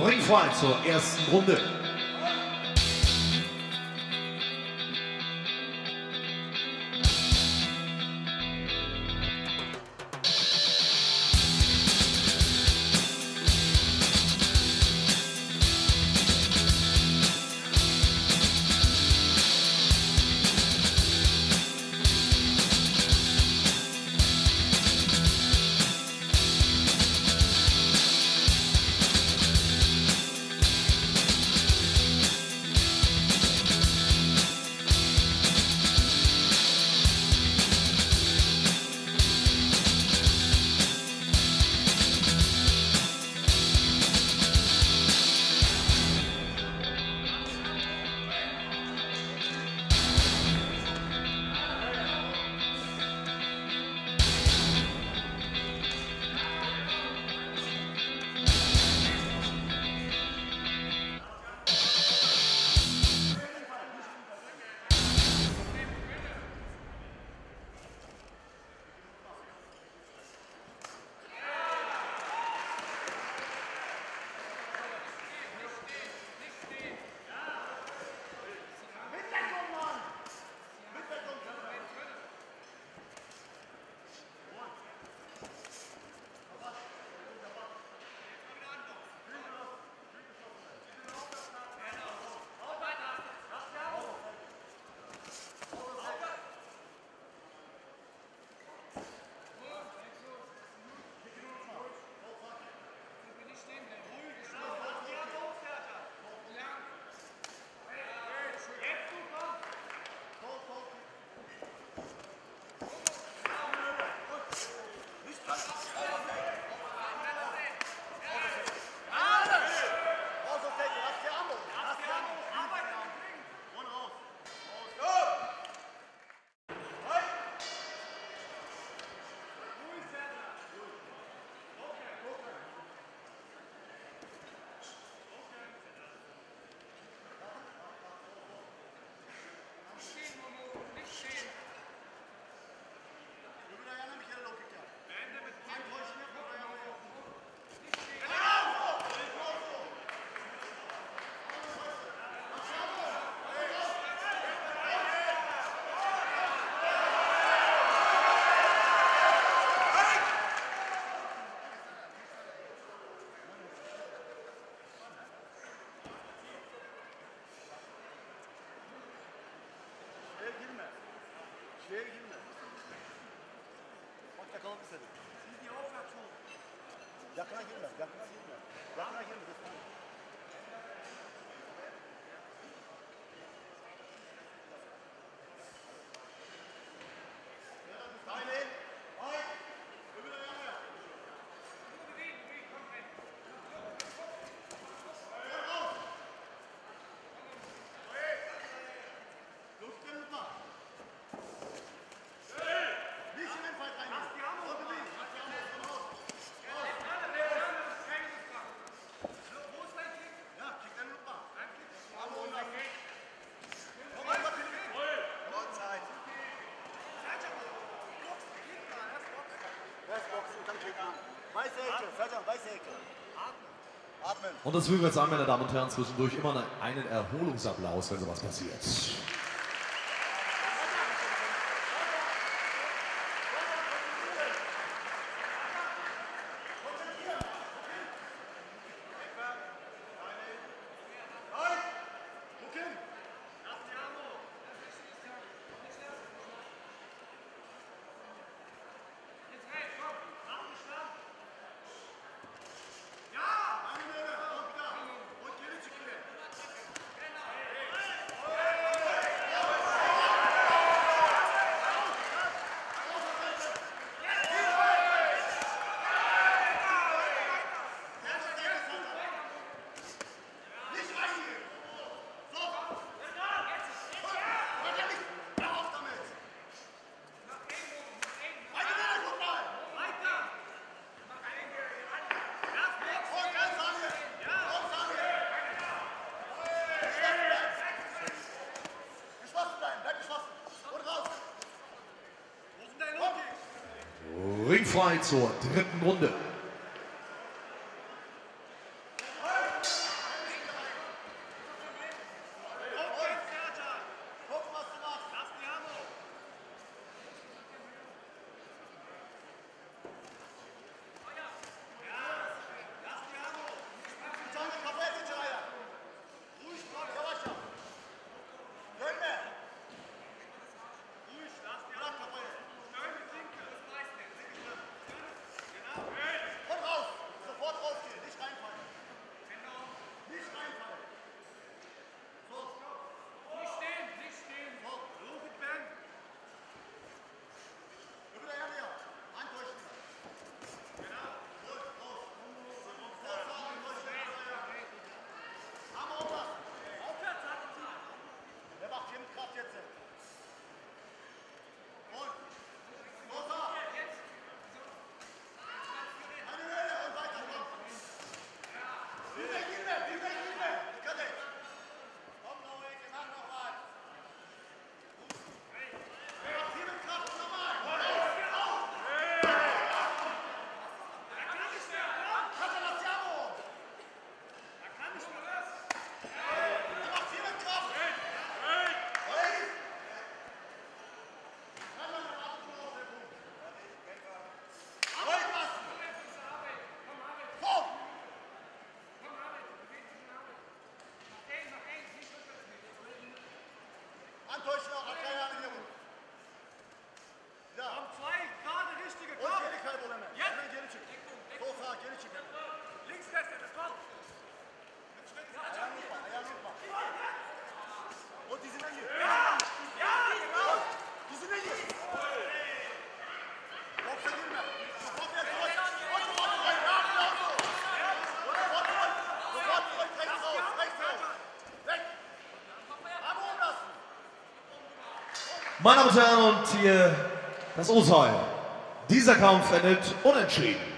Ringfall zur ersten Runde. Şeye girme. Bak yakaladı seni. Yakına girme, yakına girme. Yakına girme. Und das will wir jetzt an, meine Damen und Herren, zwischendurch immer einen Erholungsapplaus, wenn sowas passiert. 2 zur dritten Runde. Toş'la Akay'a ne vurdu? Meine Damen und Herren, und hier das Urteil. Dieser Kampf endet unentschieden.